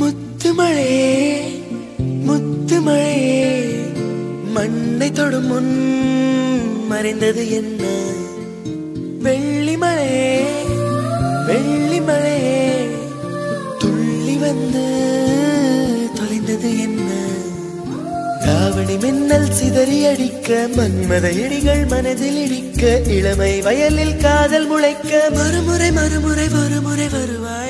முத்துமழையே முத்துமழையே மண்ணை தொடும் முன் மறைந்தது என்ன? வெள்ளிமழையே வெள்ளிமழையே துள்ளி வந்து தொலைந்தது என்ன? தாவணி மின்னல் சிதறி அடிக்க மன்மத இடிகள் மனதில் இடிக்க இளமை வயலில் காதல் முளைக்க மறுமுறை மறுமுறை மறுமுறை வருவார்